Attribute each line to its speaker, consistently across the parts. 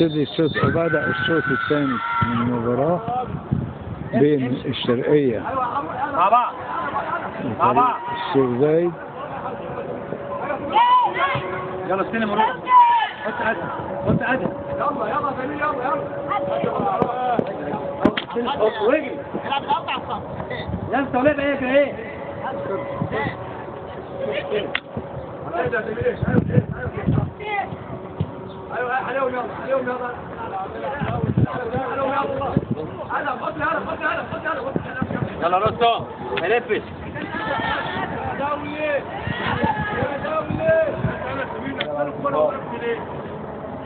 Speaker 1: هيبتدي الشوط وبدأ الشوط الثاني من المباراة بين الشرقية. وفريق الشيخ زايد.
Speaker 2: يلا استلم حط آدم حط آدم يلا يلا جميل يلا يلا. واجري لا انت ولاد إيه؟ كده إيه أيوه يلا عليهم يلا يلا رستم يلفش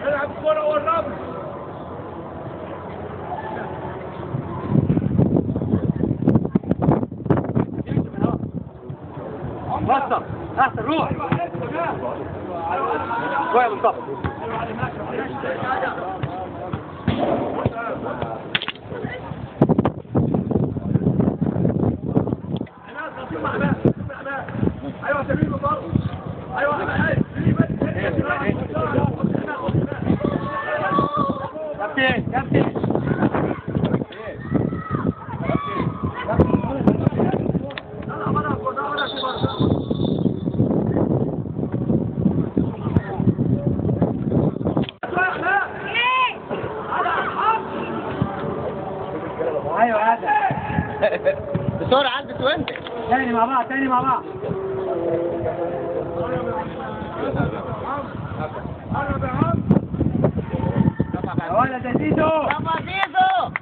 Speaker 3: العب كرة والرمل
Speaker 2: بطل احسن روح يا مصطفى
Speaker 3: أيوه سمير برضه أيوه
Speaker 2: كابتن كابتن أيوه هذا
Speaker 4: بسرعة عندي توينتي
Speaker 2: تاني مع بعض تاني مع بعض. يا ولد يا زيزو.
Speaker 4: يابا زيزو.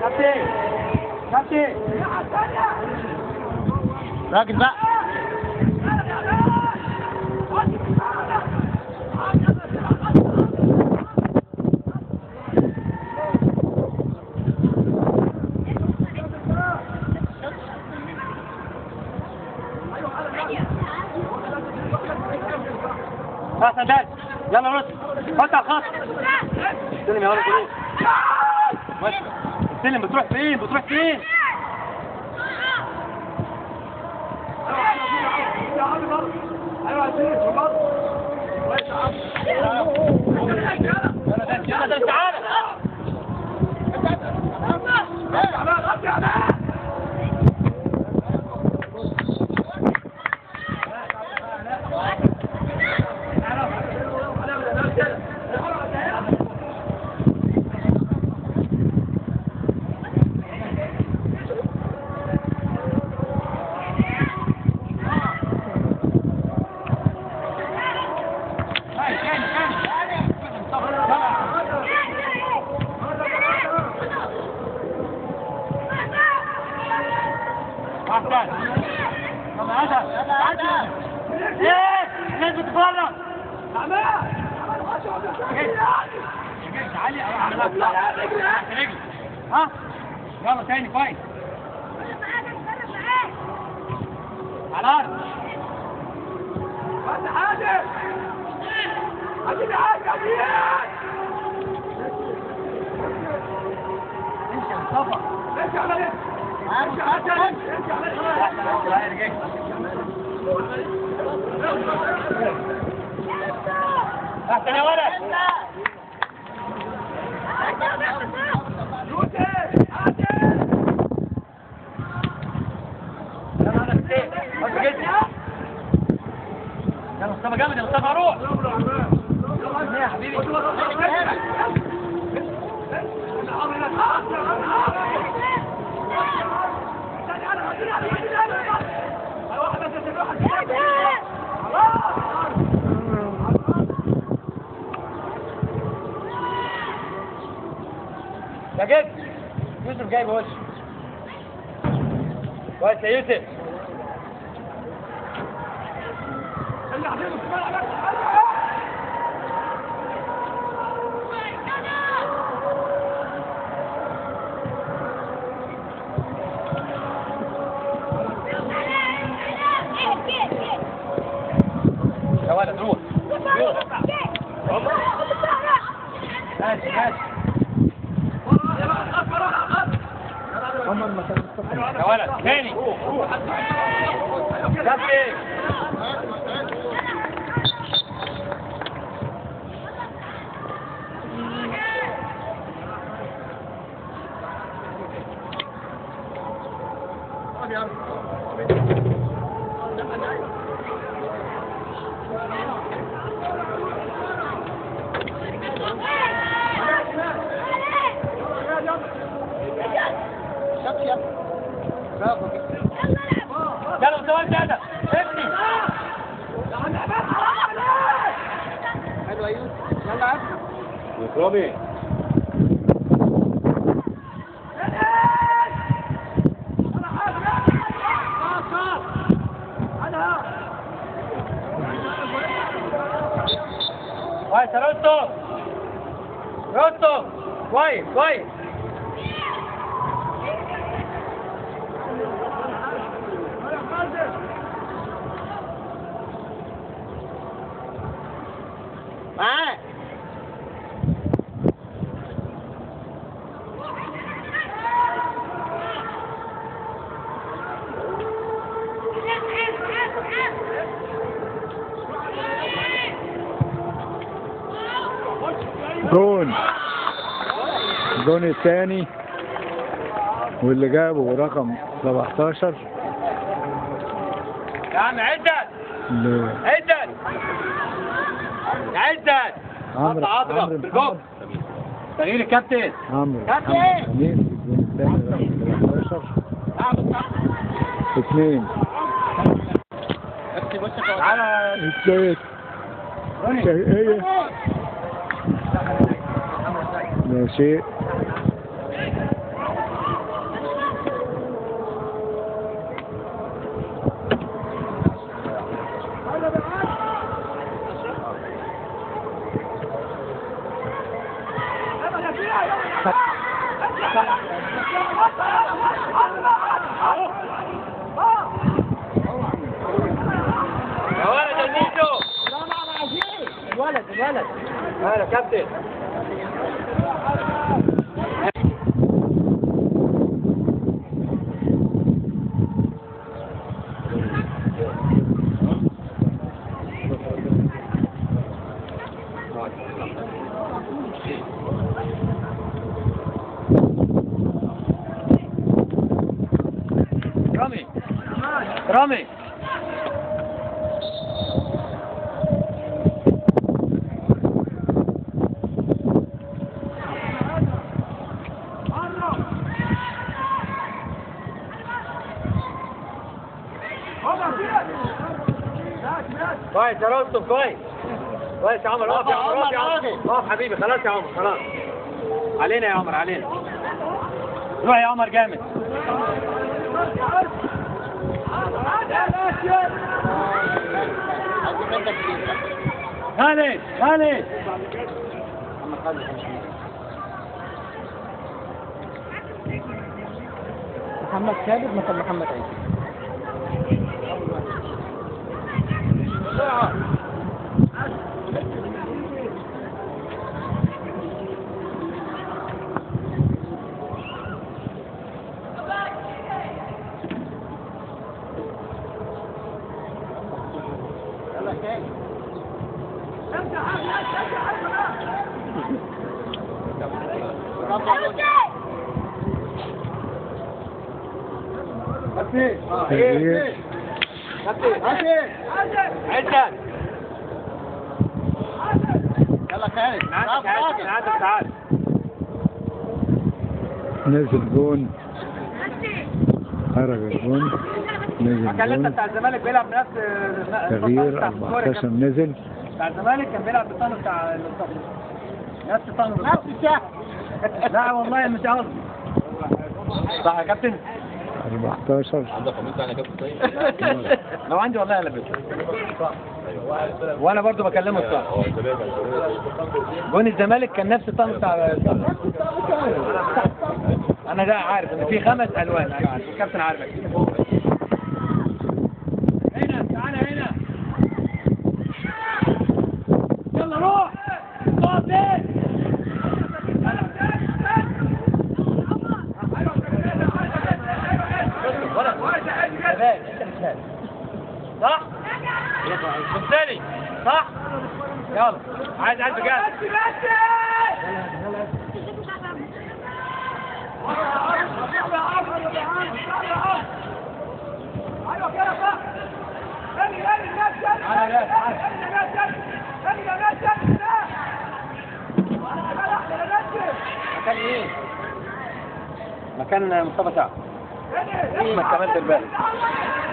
Speaker 2: كابتن كابتن.
Speaker 4: راجل بقى
Speaker 2: خلاص يا داد يلا رد استلم يا ولد ماشي. استلم بتروح فين؟ بتروح فين؟ يلا داد يلا داد تعالى احسن يلا هذا إيه الناس بتتفرج تعالي رجلي ها؟ يلا تاني كويس. على الأرض امشي يا مصطفى احسن يا ولد. يا مصطفى جامد يا مصطفى روح يا حبيبي يا جد. يوسف جايب وش كويس يا يوسف ولد روح ماشي ماشي
Speaker 1: عمر ما كان
Speaker 2: يا ولد تاني كابتن يلا مستوى زيادة ابني
Speaker 4: حلو ايوب يلا عب
Speaker 2: رامي كويس يا رستم رستم كويس كويس
Speaker 4: معاه
Speaker 1: جون الجون الثاني واللي جابه رقم 17
Speaker 2: يا عم عزت يا عزت
Speaker 1: عمرو عمرو
Speaker 2: تغيير الكابتن
Speaker 1: عمرو
Speaker 2: كابتن.
Speaker 1: محمد حميد الجون الثاني رقم 13 اثنين.
Speaker 2: تعالى
Speaker 1: الثالث لا شيء.
Speaker 2: يا ولد. الولد هلا كابتن رامي رامي. كويس يا رستم كويس كويس يا عمر اقف يا عمر اقف يا عمر اقف حبيبي خلاص يا عمر خلاص. علينا يا عمر علينا. روح يا عمر جامد. خالد خالد
Speaker 4: محمد ثابت مثل محمد عيسى
Speaker 1: نزل جون خرج الجون. نزل جون تغيير
Speaker 2: بتاع الكورة
Speaker 1: 14
Speaker 2: كان-
Speaker 1: نزل
Speaker 2: بتاع الزمالك كان بيلعب بالطن بتاع نفس الطن
Speaker 4: نفس الشهر
Speaker 2: لا والله مش قصدي صح يا كابتن
Speaker 1: 14
Speaker 2: لو عندي والله لبسه وأنا برضو بكلمه صح جون الزمالك كان نفس الطن بتاع أنا ده عارف إن في خمس ألوان. أيوه الكابتن عارفك هنا تعالى هنا يلا روح اقف ليه عايز قلب جاهز مكان إيه؟ مكان مصطفى سعد أحمد كمال دربالي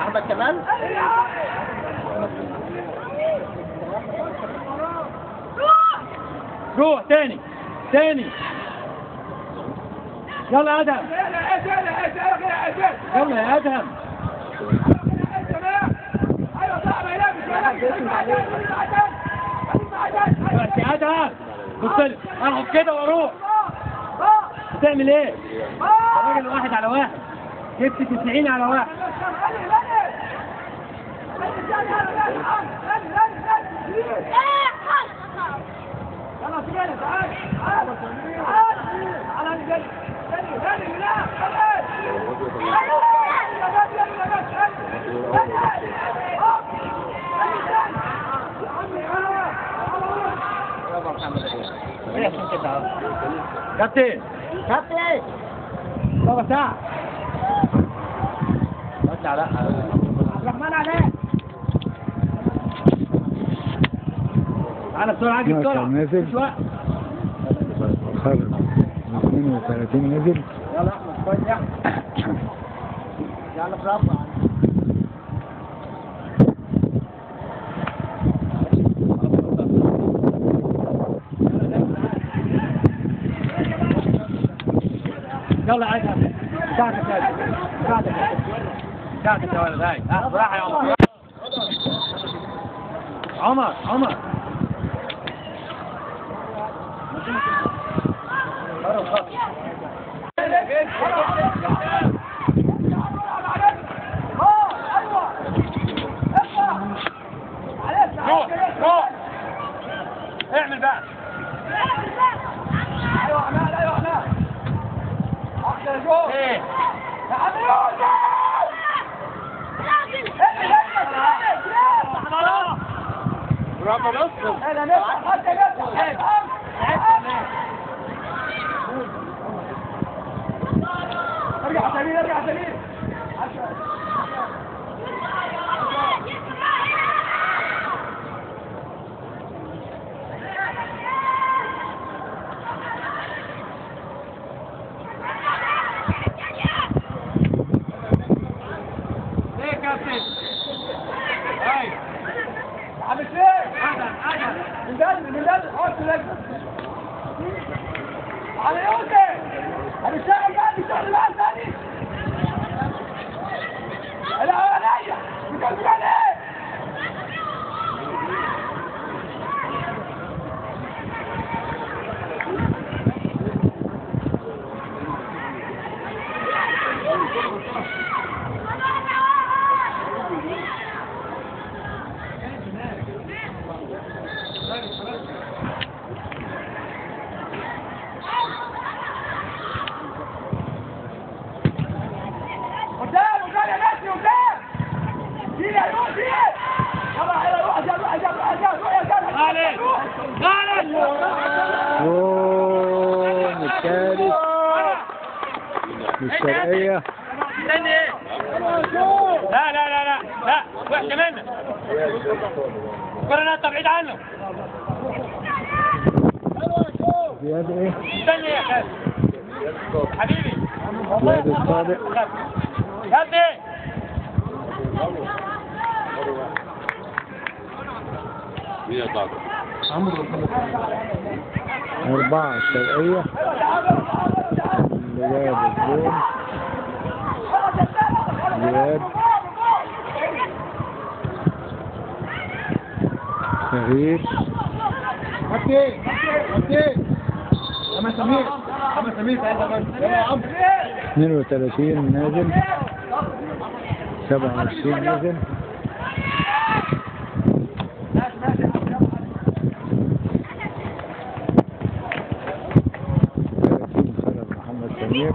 Speaker 4: أحمد كمال.
Speaker 2: روح تاني تاني. يلا يا أدهم. يلا يا أدهم. بس يا أدهم. بص اخد كده وأروح. بتعمل إيه؟ الراجل واحد على واحد. جبت 90 على واحد.
Speaker 4: برافو محمد عيد إيه عشان كده اهو
Speaker 2: كابتن
Speaker 4: كابتن إيه
Speaker 2: مصطفى سعد
Speaker 4: وسع لا
Speaker 2: عبد الرحمن عليه تعالى بسرعة أجي بسرعة.
Speaker 1: نازل. خرج 32 نزل
Speaker 4: يلا احمد كويس يا احمد يلا برافو
Speaker 2: يلا ادهم ساعدك ساعدك ساعدك يا ولد هاي ها براحه يا عمر. عمر عمر. روح روح اعمل بقى إيه برافو نصر
Speaker 3: سليم ارجع سليم
Speaker 2: إيه يا كابتن هاي
Speaker 3: عم الشيخ من بدري من بدري حط لجنة على يوسف هنشتغل بقى نشتغل بقى ثاني الاولانية بتقول إيه قدام قدام يا ناسي قدام شيل يا يوسف شيل يلا يلا روح يا روح يا روح يا روح يا جدع
Speaker 2: خالد خالد
Speaker 1: جون الثالث.
Speaker 2: استني إيه لا لا لا لا لا. وحشه منك. كرة بعيد عنه.
Speaker 1: زياد إيه؟
Speaker 2: استني إيه يا خالد حبيبي.
Speaker 1: زياد الصادق.
Speaker 2: يا ابني
Speaker 1: أربعة الشرقية اللي جاب الجون زياد تغيير.
Speaker 3: كابتن كابتن يا سمير يا سمير عم
Speaker 1: 32 نازل 27 نازل ثلاثين خرج محمد سمير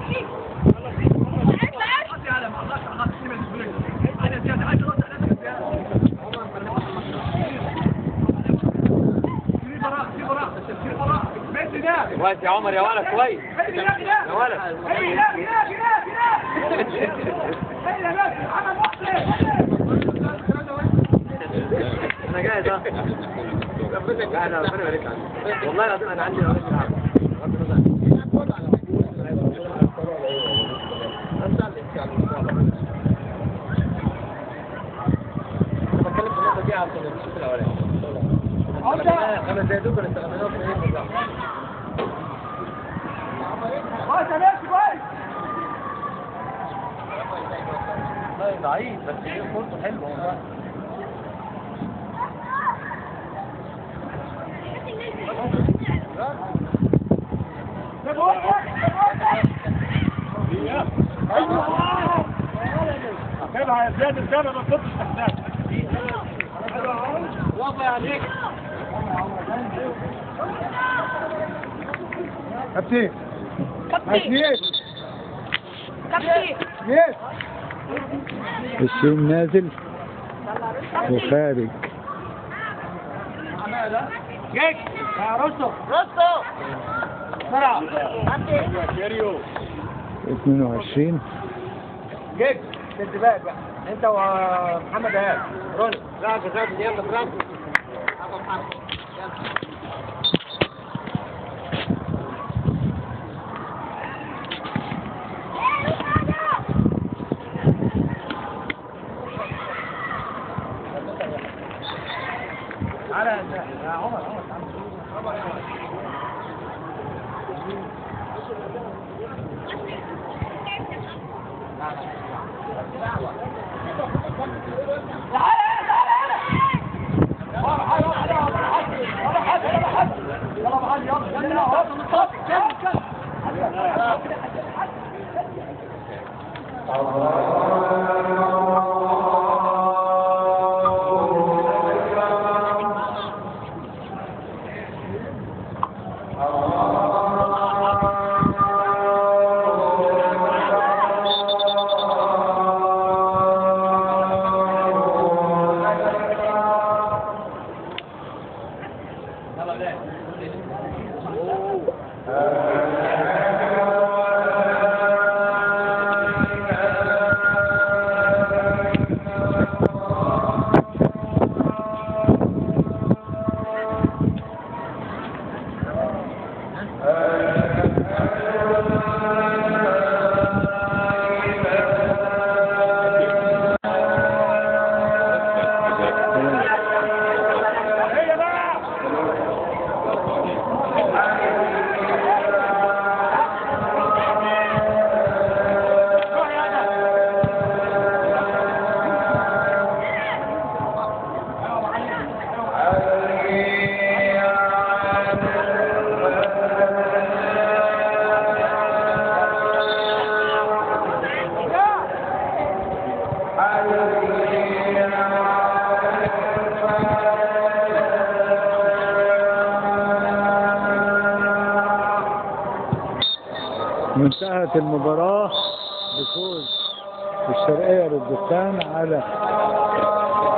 Speaker 3: هناك
Speaker 2: كويس يا عمر يا ولد كويس يا ولد أنا جاهز آه انا ربنا يبارك لك والله العظيم أنا عندي. أنا بتكلم في النقطة دي عشان الشوط الأولاني. خمس دقايق دول استخدمناهم في إيه بالظبط.
Speaker 3: يا ميسي كويس
Speaker 2: ضعيف بس فرصة حلوة والله
Speaker 3: سيبها يا زياد الجبل ما كنتش تحتاج
Speaker 2: الله عليك
Speaker 1: كابتن السين نازل. وخارج.
Speaker 3: جيك يا رستو رستو بسرعة
Speaker 1: 22
Speaker 2: جيك شد بالك بقى. انت ومحمد ايهاب روني. لا جزاك يلا فرانكو الله Hello there.
Speaker 1: وانتهت المباراة بفوز الشرقية للدكان على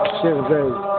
Speaker 1: الشيخ زايد.